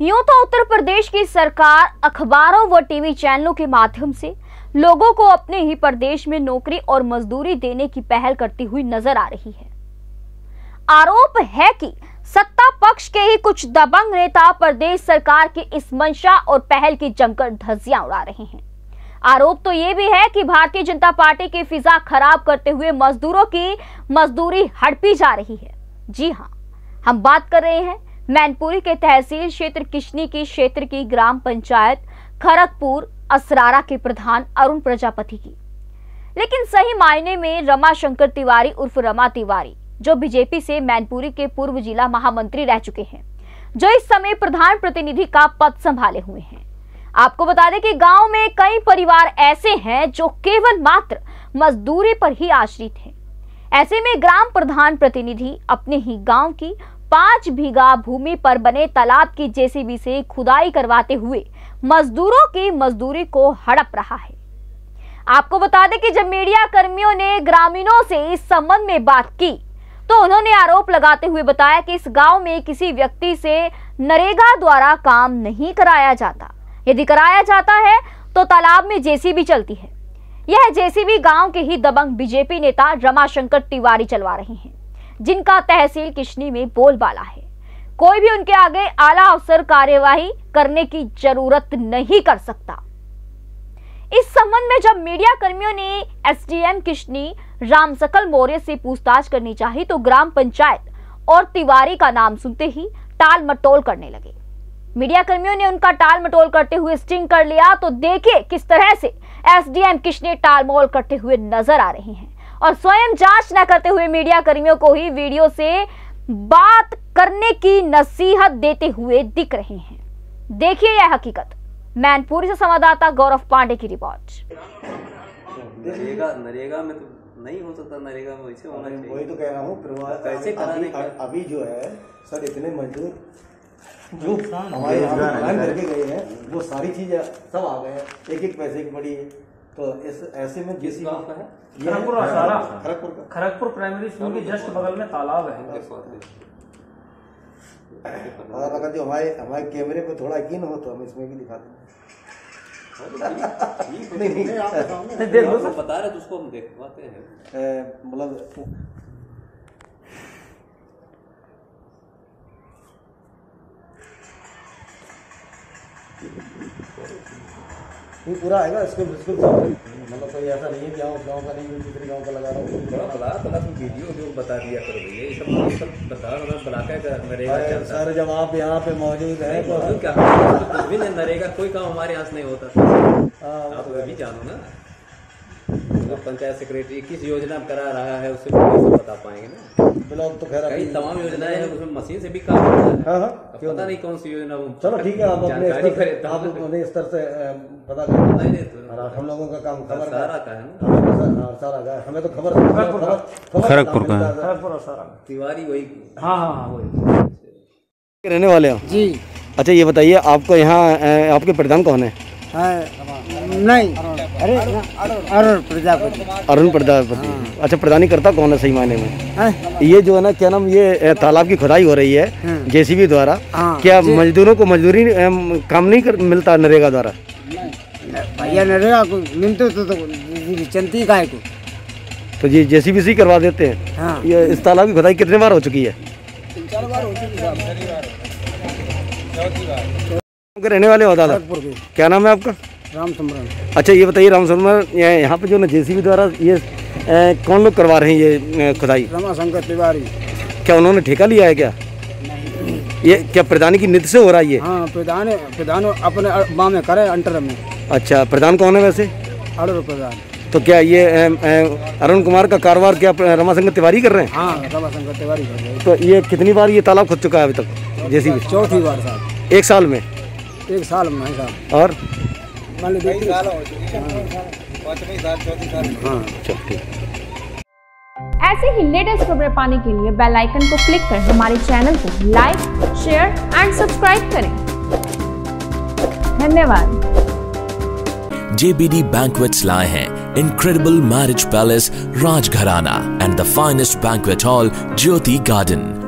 यूँ तो उत्तर प्रदेश की सरकार अखबारों व टीवी चैनलों के माध्यम से लोगों को अपने ही प्रदेश में नौकरी और मजदूरी देने की पहल करती हुई नज़र आ रही है। आरोप है कि सत्ता पक्ष के ही कुछ दबंग नेता प्रदेश सरकार की इस मंशा और पहल की जमकर धज्जियाँ उड़ा रहे हैं। आरोप तो ये भी है कि भारतीय जनता पार्टी की फिजा खराब करते हुए मजदूरों की मजदूरी हड़पी जा रही है। जी हाँ हम बात कर रहे हैं मैनपुरी के तहसील क्षेत्र किशनी की क्षेत्र की ग्राम पंचायत खरगपुर, असरारा के प्रधान अरुण प्रजापति की। लेकिन सही मायने में रमा शंकर तिवारी उर्फ़ रमा तिवारी, जो बीजेपी से मैनपुरी के पूर्व जिला महामंत्री रह चुके हैं, जो इस समय प्रधान प्रतिनिधि का पद संभाले हुए हैं। आपको बता दें कि गाँव में कई परिवार ऐसे हैं जो केवल मात्र मजदूरी पर ही आश्रित हैं। ऐसे में ग्राम प्रधान प्रतिनिधि अपने ही गाँव की पाँच बीघा भूमि पर बने तालाब की जेसीबी से खुदाई करवाते हुए मजदूरों की मजदूरी को हड़प रहा है। आपको बता दें कि जब मीडिया कर्मियों ने ग्रामीणों से इस संबंध में बात की तो उन्होंने आरोप लगाते हुए बताया कि इस गाँव में किसी व्यक्ति से नरेगा द्वारा काम नहीं कराया जाता। यदि कराया जाता है तो तालाब में जेसीबी चलती है। यह जेसीबी गाँव के ही दबंग बीजेपी नेता रमाशंकर तिवारी चलवा रहे हैं। जिनका तहसील किशनी में बोलबाला है। कोई भी उनके आगे आला अफसर कार्यवाही करने की ज़रूरत नहीं कर सकता। इस संबंध में जब मीडिया कर्मियों ने एसडीएम किशनी रामसकल मौर्य से पूछताछ करनी चाहिए तो ग्राम पंचायत और तिवारी का नाम सुनते ही टाल मटोल करने लगे। मीडिया कर्मियों ने उनका टाल मटोल करते हुए स्टिंग कर लिया तो देखिए किस तरह से एसडीएम किशनी टाल टालमोल करते हुए नज़र आ रहे हैं। और स्वयं जाँच न करते हुए मीडिया कर्मियों को ही वीडियो से बात करने की नसीहत देते हुए दिख रहे हैं। देखिए यह हकीकत। मैनपुरी से संवाददाता गौरव पांडे की रिपोर्ट। नरेगा नरेगा में तो नहीं हो सकता नरेगा में वैसे होना चाहिए। वही तो कह रहा हूँ कैसे अभी- कराने अभी, का? अभी जो है सर इतने मजदूर जो हमारे यहाँ करके गए हैं वो सारी चीज़ें सब आ गए हैं। एक एक पैसे की पड़ी है। तो इस ऐसे में जिस गाँव का है? खड़गपुर असारा। खड़गपुर का। खड़गपुर प्राइमरी स्कूल के जस्ट बगल में तालाब है। और अगर जो हमारे हमारे कैमरे पे थोड़ा यकीन हो तो हम इसमें भी दिखा देंगे। नहीं नहीं। नहीं, देख सर। बता रहे तो उसको हम देखवाते हैं। मतलब ये पूरा आएगा इसको बिल्कुल मतलब कोई ऐसा नहीं है कि उस गाँव का नहीं है, दूसरे गाँव का लगा रहा हूँ बड़ा बड़ा बड़ा तुम वीडियो जो बता दिया करो भैया ये सब ये सब बता रहा बना क्या नरेगा चलता। सर जब आप यहाँ पे मौजूद है। तो क्या? कुछ भी नरेगा कोई काम हमारे यहाँ से नहीं होता। हाँ, आप भी जानो ना। तो पंचायत सेक्रेटरी किस योजना करा रहा है उससे भी सब बता पाएँगे ना? ब्लॉक तो खैर कई तमाम योजनाएँ हैं उसमें मशीन से भी काम होता है। हाँ हाँ क्यों पता नहीं? कौन सी योजना वो चलो ठीक है आप अपने स्तर से तो। आप अपने स्तर से पता करें नहीं, तो- हम लोगों का काम खबर का सारा का है ना? हमें तो हाँ, सारा का हमें तो खबर खबर खबर खड़गपुर का है। खड़गपुर तिवारी वही हाँ हाँ हाँ वही। रहने वाले हो? जी। अच्छा ये बताइए आपको यहाँ आपके प्रधान कौन है? है नहीं। अरे अरुण प्रजापति। अरुण प्रजापति। अच्छा प्रधानी करता कौन है सही मायने में? ये जो है ना क्या नाम ये तालाब की खुदाई हो रही है हम्म। जेसीबी द्वारा। हाँ, क्या मजदूरों को मजदूरी काम नहीं कर, मिलता नरेगा द्वारा? भैया नरेगा को मिलते तो, तो चलती काय को। तो ये जेसीबी से ही करवा देते हैं। हाँ। ये इस तालाब की खुदाई कितने बार हो चुकी है? रहने वाले हो दादा? क्या नाम है आपका? राम समरण अच्छा ये बताइए राम ये- यहाँ पे जो ना जेसीबी द्वारा ये अ, कौन लोग करवा रहे हैं ये खुदाई? रमाशंकर तिवारी। क्या उन्होंने ठेका लिया है क्या? ये क्या प्रधानी की नीति से हो रहा है ये? हाँ प्रधान प्रधान अपने बाँ में करे अंटर में। अच्छा प्रधान कौन है वैसे? अरुण प्रधान। तो क्या ये अरुण कुमार का कारोबार क्या रमाशंकर तिवारी कर रहे हैं? हाँ रमाशंकर तिवारी कर रहे तो ये कितनी बार ये तालाब खुद चुका है अभी तक जेसीबी? चौथी बार साहब। एक साल में? एक साल में साहब और? मान लो दो- हाँ चल ठीक ऐसे ही लेटेस्ट खबरें पाने के लिए बेल आइकन को क्लिक कर हमारे चैनल को लाइक शेयर एंड सब्सक्राइब करें धन्यवाद JBD Banquets lie हैं incredible marriage palace Rajgharana and the finest banquet hall Jyoti Garden